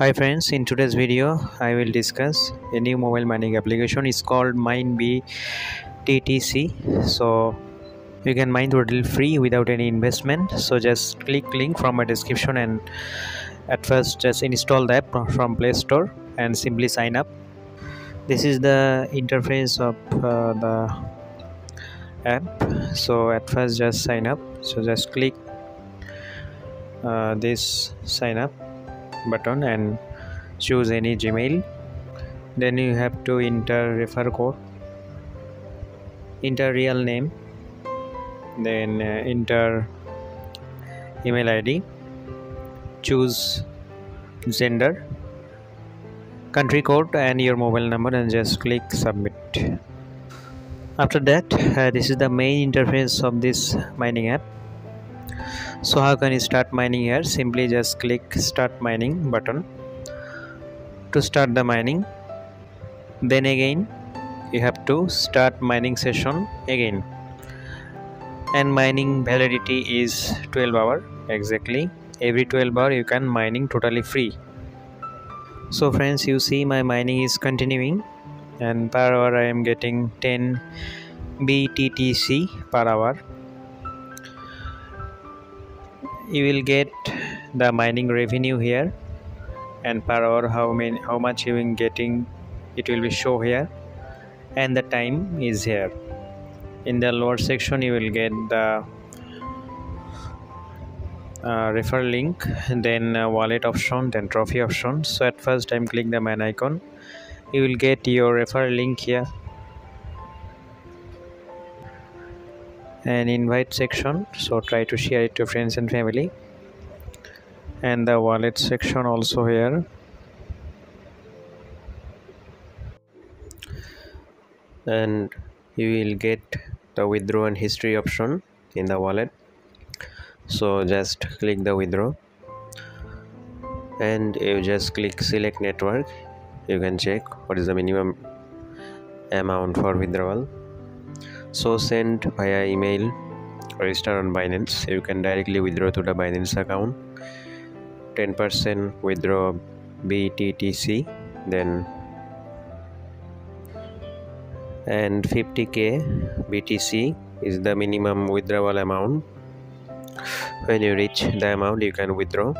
Hi friends, in today's video I will discuss a new mobile mining application. It's called Mine BTTC. So you can mine totally free without any investment. So just click link from my description and at first just install the app from Play Store and simply sign up. This is the interface of uh, the app. So at first just sign up. So just click uh, this sign up button and choose any gmail. Then you have to enter refer code enter real name then uh, enter email id choose gender country code and your mobile number and just click submit. After that uh, this is the main interface of this mining app so how can you start mining here? Simply just click start mining button. To start the mining then again you have to start mining session again. And mining validity is 12 hour exactly. Every 12 hour you can mining totally free. So friends you see my mining is continuing and per hour i am getting 10 bttc per hour you will get the mining revenue here. And per hour how many how much you will getting it will be show here. And the time is here. In the lower section you will get the uh, refer link then uh, wallet option then trophy option. So at first time click the man icon. You will get your refer link here and invite section. So try to share it to friends and family. And the wallet section also here. And you will get the withdraw and history option in the wallet. So just click the withdraw. And you just click select network. You can check what is the minimum amount for withdrawal so send via email register on binance you can directly withdraw to the binance account 10% withdraw bttc then and 50k btc is the minimum withdrawal amount when you reach the amount you can withdraw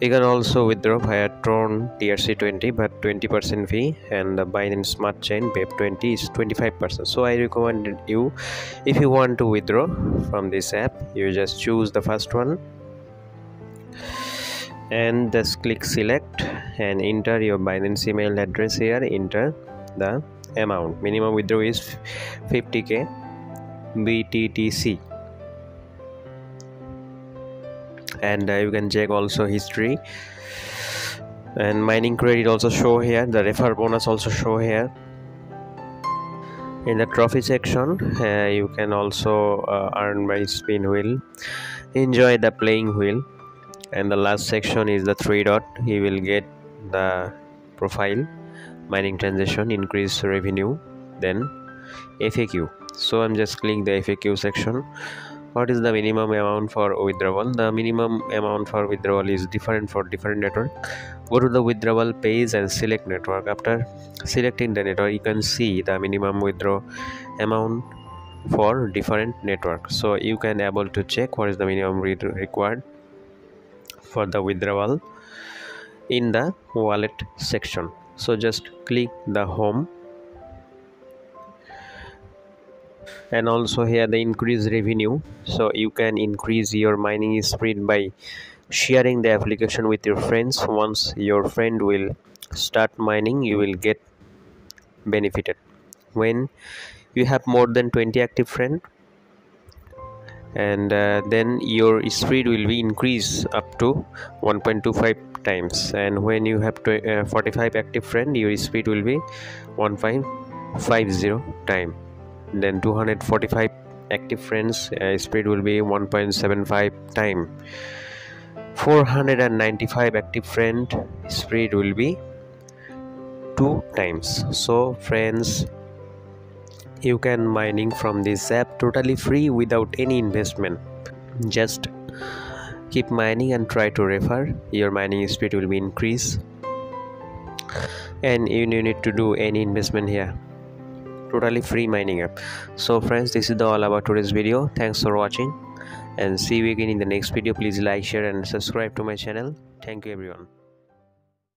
you can also withdraw via Tron TRC20 but 20% fee and the Binance Smart Chain BEP20 is 25%. So I recommend you if you want to withdraw from this app you just choose the first one. And just click select and enter your Binance email address here. Enter the amount. Minimum withdraw is 50k BTTC and uh, you can check also history. And mining credit also show here the refer bonus also show here. In the trophy section uh, you can also uh, earn by spin wheel. Enjoy the playing wheel. And the last section is the three dot. You will get the profile. Mining transaction increase revenue then faq so i'm just clicking the faq section what is the minimum amount for withdrawal. The minimum amount for withdrawal is different for different network. Go to the withdrawal page and select network. After selecting the network you can see the minimum withdraw amount for different network. So you can able to check what is the minimum required for the withdrawal in the wallet section. So just click the home and also here the increase revenue. So you can increase your mining speed by sharing the application with your friends. Once your friend will start mining you will get benefited. When you have more than 20 active friend and uh, then your speed will be increased up to 1.25 times. And when you have to, uh, 45 active friend your speed will be 1.50 time then 245 active friends uh, speed will be 1.75 time. 495 active friend speed will be two times. So friends you can mining from this app totally free without any investment. Just keep mining and try to refer. Your mining speed will be increased. And you need to do any investment here totally free mining app. So friends this is the all about today's video. Thanks for watching and see you again in the next video. Please like share and subscribe to my channel. Thank you everyone